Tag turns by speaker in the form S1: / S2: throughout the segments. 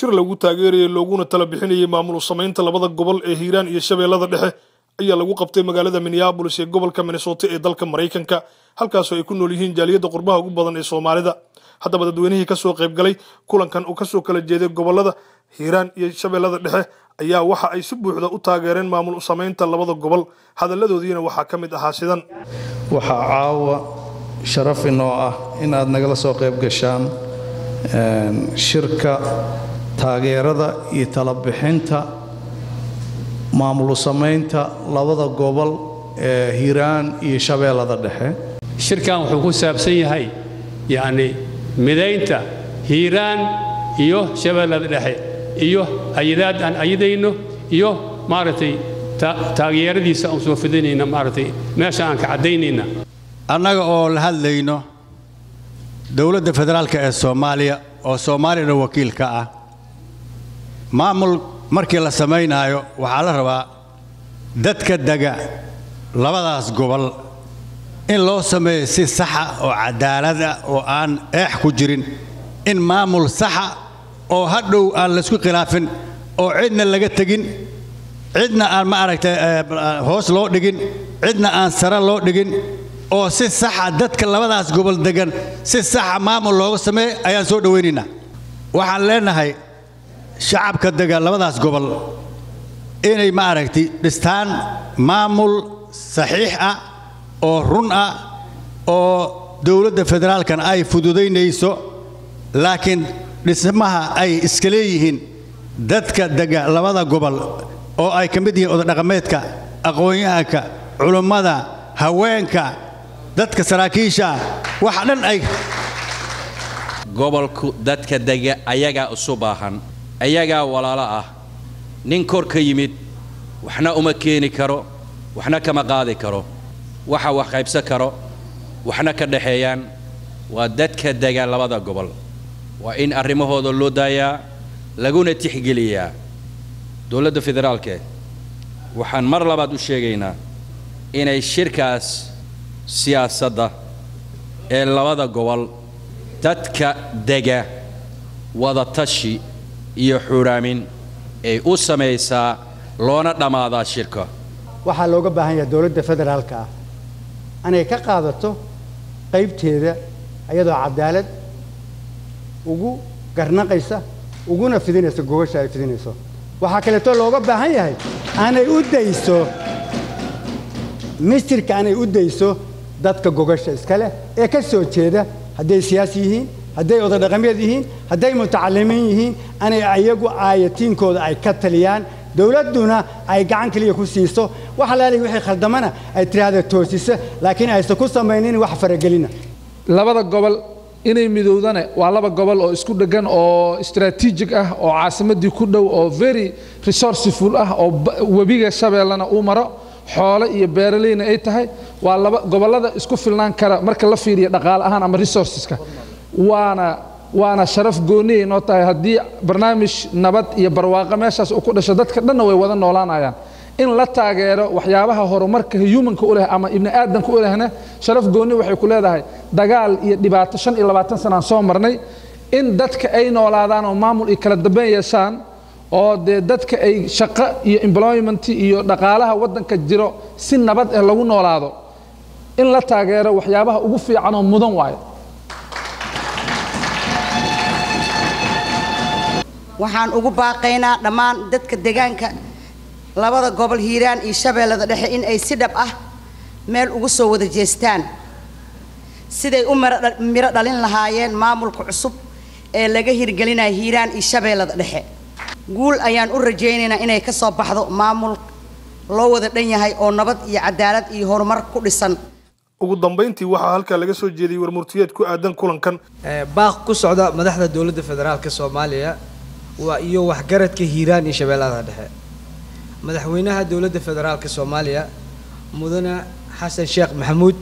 S1: shir lagu taageerayay looguna tala bixinayay maamul samaynta labada gobol ee hiiraan iyo shabeellada dhexe ayaa lagu qabtay magaalada minneabolis ee gobolka minnesota ee dalka maraykanka halkaasoo ay ku nool yihiin jaaliyadda qurbaha ugu badan ee soomaalida. Haddaba dadweynihii ka soo qaybgalay kulankan uu ka soo kala jeeday gobollada hiiraan iyo shabeellada dhexe ayaa waxa ay si buuxda u taageereen maamul samaynta labada gobol. Hadalladoodiina waxaa ka mid ahaa sidan.
S2: Waxaa caawa sharaf inoo ah in aad nagala soo qayb gashaan shirka taageerada iyo talabixinta maamul samaynta labada gobol ee hiiraan iyo shabeellada dhexe.
S3: Shirkan wuxuu ku saabsan yahay yacni midaynta hiiraan iyo shabeellada dhexe iyo ayadaad aan ayadayno iyo maaragtay taageeradiisa aan soo fidinayna maaragtay meesha aan ka caddaynayna.
S4: Annaga oo la hadlayno dowladda federaalka ee soomaaliya oo soomaaliyana wakiil ka ah maamul markii la samaynaayo waxaa la rabaa dadka dega labadaas gobol in loo sameeyo si saxa oo cadaalad ah oo aan eex ku jirin. In maamul saxa oo hadhow aan laysku khilaafin oo cidna laga tegin cidna aan ma aragtay hoos loo dhigin cidna aan sare loo dhigin oo si saxa dadka labadaas gobol degan si saxa maamul looga sameeyo ayaan soo dhowaynaynaa waxaan leenahay shacabka dega labadaas gobol inay ma aragtay dhistaan maamul saxiix ah oo run ah oo dowladda federaalkan ay fududaynayso laakiin dhismaha ay iska leeyihiin dadka dega labada gobol oo ay ka mid yihiin odadhaqameedka aqoon-yahanka culummada haweenka dadka saraakiisha waxa dhan ay
S5: gobolku dadka dega ayagaa isu baahan ayagaa walaalo ah. Nin kor ka yimid waxna uma keeni karo waxna kama qaadi karo. Waxa wax qaybsan karo waxna ka dhexeeyaan waa dadka dega labada gobol. Waa in arrimahooda loo daayaa laguna tixgeliyaa. Dowladda federaalke waxaan mar labaad u sheegaynaa inay shirkaas siyaasadda ee labada gobol dadka dega wadatashi iyo xuraamin ay u samaysaa loona dhammaadaa shirka.
S6: Waxaa looga baahan yahay dowladda federaalka ah inay ka qaadato qaybteeda iyadoo cadaalad ugu garnaqaysa uguna fidinayso gogasha ay fidinayso. Waxaa kaleeto looga baahan yahay anay u dayso mistirka anay u dayso dadka gogasha iska leh ee ka soo jeeda hadday siyaasi yihiin hadday odadhaqameed yihiin hadday mutacalimiin yihiin anay iyagu aayatiinkooda ay ka taliyaan dowladduna ay gacan keliya ku siiso. Wax alaalihi wixii khaldamana ay tiraahda toosisa laakiin aysan ku samaynin wax faragelina.
S7: Labada gobol inay midowdane waa laba gobol oo isku dheggan oo istaraatiijig ah oo caasimaddii ku dhow oo very resourceful ah oo webiga shabeellana uu maro xoole iyo beeraleyna ay tahay. Waa laba gobollada isku filnaan kara marka la fiiriyo dhaqaale ahaan ama resourceska waana waana sharaf gooniyay noo tahay. Haddii barnaamij nabad iyo barwaaqo meeshaas uu ku dhasho dadka dhanna way wada noolaanayaan. In la taageero waxyaabaha horumarka humanka u leh ama ibni aadanka u lehna sharaf gooni waxay ku leedahay. Dagaal iyo dhibaato shan iyo labaatan sanaan soo marnay. In dadka ay noolaadaan oo maamul iyo kala dambeyn yeeshaan oo dee dadka ay shaqo iyo employment iyo dhaqaalaha waddanka jiro si nabad ah lagu noolaado. In la taageero waxyaabaha ugu fiican oo mudan waayo
S8: waxaan ugu baaqaynaa dhammaan dadka deegaanka labada gobol hiiraan iyo shabeellada dhexe in ay si dhab ah meel ugu soo wada jeestaan. Siday u miro dhalin lahaayeen maamulka cusub ee laga hirgelinaya hiiraan iyo shabeellada dhexe. Guul ayaan u rajaynaynaa inay ka soo baxdo maamul loo wada dhan yahay oo nabad iyo cadaalad iyo horumar ku dhisan.
S1: Ugu dambayntii waxaa halkaa laga soo jeediyey warmurtiyeed ku aadan kulankan.
S9: Baaq ku socda madaxda dowladda federaalka soomaaliya waa iyo waxgaradka hiiraan iyo shabeellada dhexe. Madaxweynaha dowladda federaalka soomaaliya mudane xasan sheekh maxamuud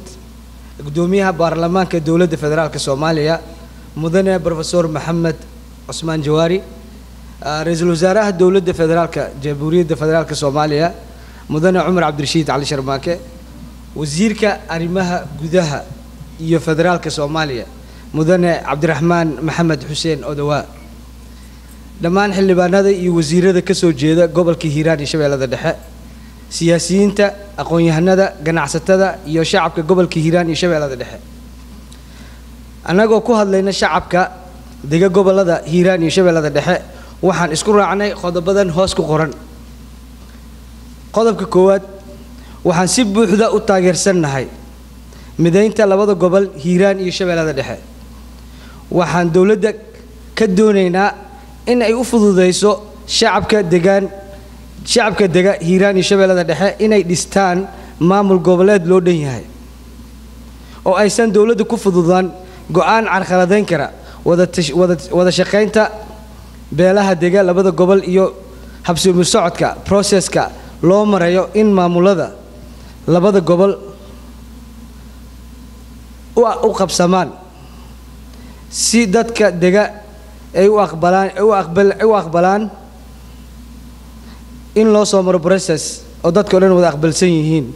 S9: gudoomiyaha baarlamaanka dowladda federaalka soomaaliya mudane profesor maxamed cusmaan jawaari ra'iisul wasaaraha dowladda federaalka jamhuuriyadda federaalka soomaaliya mudane cumar cabdirashiid cali sharmaake wasiirka arrimaha gudaha iyo federaalka soomaaliya mudane cabdiraxmaan maxamed xuseen odowaa dhammaan xildhibaanada iyo wasiirada ka soo jeeda gobolka hiiraan iyo shabeellada dhexe siyaasiyiinta aqoon-yahanada ganacsatada iyo shacabka gobolka hiiraan iyo shabeellada dhexe. Annagoo ku hadlayna shacabka dega gobollada hiiraan iyo shabeellada dhexe waxaan isku raacnay qodobadan hoos ku qoran. Qodobka koowaad waxaan si buuxda u taageersannahay midaynta labada gobol hiiraan iyo shabeellada dhexe. Waxaan dowladda ka doonaynaa in ay u fududayso shacabka degaan shacabka dega hiiraan iyo shabeellada dhexe inay dhistaan maamul goboleed loo dhan yahay. Oo aysan dowladda ku fududaan go'aan carqaladayn kara wada shaqaynta beelaha dega labada gobol iyo habsoomi socodka processka loo marayo in maamulada labada gobol u qabsamaan. Si dadka dega ay u aqbalaan ay u aqbalaan in loo soo maro process oo dadka o dhan wada aqbalsan yihiin.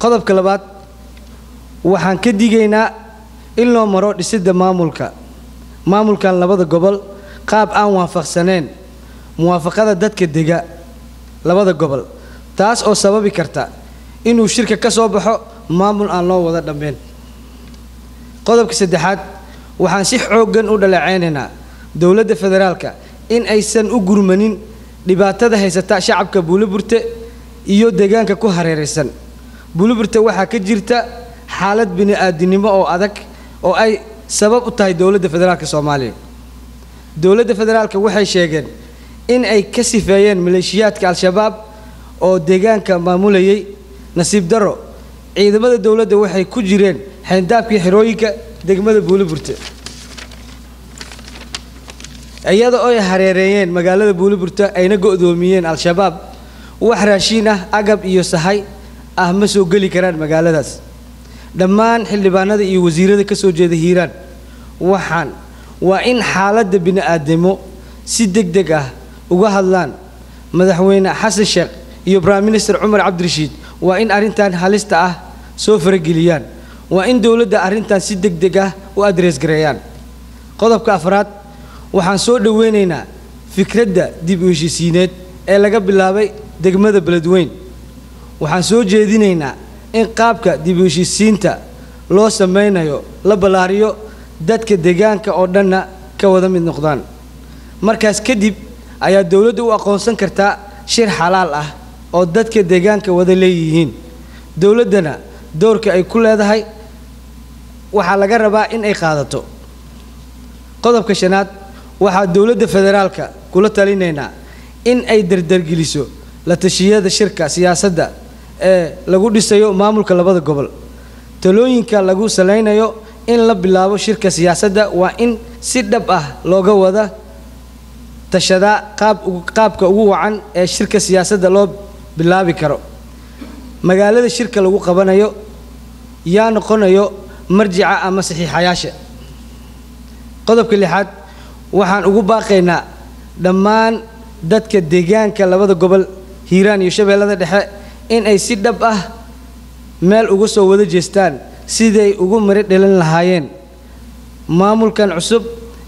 S9: Qodobka labaad waxaan ka digaynaa in loo maro dhisidda maamulka. Maamulkan labada gobol qaab aan waafaqsaneen. Muwaafaqada dadka dega labada gobol. Taas oo sababi karta inuu shirka ka soo baxo maamul aan loo wada dhammayn qodobka saddexaad waxaan si xooggan u dhaleecaynaynaa dowladda federaalka in aysan u gurmanin dhibaatada haysata shacabka buuliburte iyo deegaanka ku hareeraysan. Buuliburte waxaa ka jirta xaalad bini-aadinimo oo adag oo ay sabab u tahay dowladda federaalka soomaaliya. Dowladda federaalka waxay sheegeen in ay ka sifeeyeen maleeshiyaadka al-shabaab oo deegaanka maamulayay nasiib darro. Ciidamada dowladda waxay ku jireen xayndaabkii xerooyinka degmada buuliburte iyada oo ay hareereeyeen magaalada buuliburte ayna go'doomiyeen al-shabaab wax raashiin ah agab iyo sahay ah ma soo geli karaan magaaladaas. Dhammaan xildhibaanada iyo wasiirada ka soo jeeda hiiraan. Waxaan waa in xaaladda bini-aadamo si deg deg ah uga hadlaan. Madaxweyne xasan sheekh iyo prime minister cumar cabdirashiid waa in arrintan halista ah soo farageliyaan waa in dowladda arrintan si deg deg ah u adrees gareeyaan. Qodobka afraad waxaan soo dhoweynaynaa fikradda dib u heshiisiineed ee laga bilaabay degmada beledweyn waxaan soo jeedinaynaa in qaabka dib u heshiisiinta loo samaynayo la ballaariyo dadka deegaanka oo dhanna ka wada mid noqdaan. Markaas kadib ayaa dowladdu u aqoonsan kartaa shir xalaal ah oo dadka deegaanka wada leeyihiin. Dowladdana doorka ay ku leedahay waxaa laga rabaa in ay qaadato. Qodobka shanaad waxaa dowladda federaalka kula talinaynaa in ay dardargeliso la tashiyada shirka siyaasadda ee lagu dhisayo maamulka labada gobol. Talooyinka lagu salaynayo in la bilaabo shirka siyaasadda waa in si dhab ah looga wada tashadaa qaab qaabka ugu wacan ee shirka siyaasadda loo bilaabi karo. Magaalada shirka lagu qabanayo yaa noqonayo marjica ama saxiixayaasha qodobka lixaad waxaan ugu baaqaynaa dhammaan dadka deegaanka labada gobol hiiraan iyo shabeellada dhexe in ay si dhab ah meel uga soo wada jeestaan siday ugu mari dhalin lahaayeen. Maamulkan cusub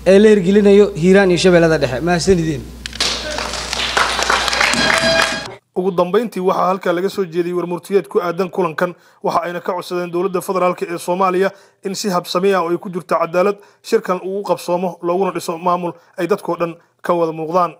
S9: ee la hirgelinayo hiiraan iyo shabeellada dhexe mahadsanideen
S1: ugu dambayntii waxaa halkaa laga soo jeediyey warmurtiyeed ku aadan kulankan waxa ayna ka codsadeen dowladda federaalk ee soomaaliya in si habsami ah oo ay ku jirto cadaalad shirkan uu qabsoomo looguna dhiso maamul ay dadkoo dhan ka wada muuqdaan